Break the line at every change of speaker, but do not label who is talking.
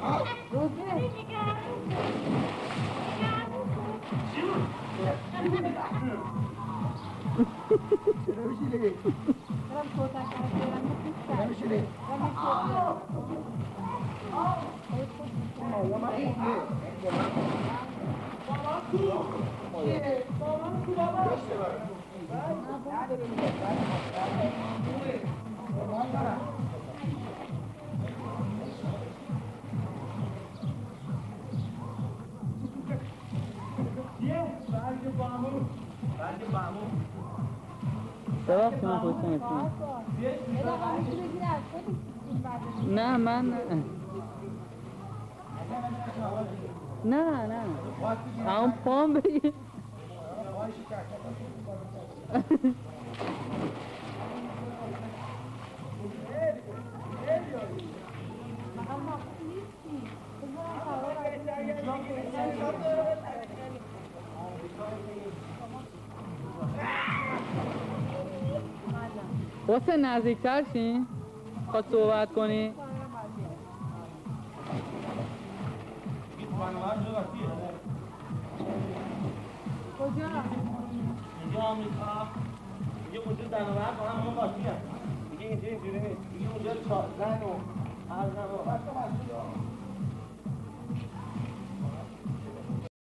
아,
ببخشید من نمی‌تونم نه من نه. نه نه. همون پام بگیر. حسین نزدیکتر شین خواست صحبت کنی؟
اینجا آمریکا میگه وجود دناور با هم قاطی هست میگه اینجا اینجوری نیست میگه اونجا زن و هر زن و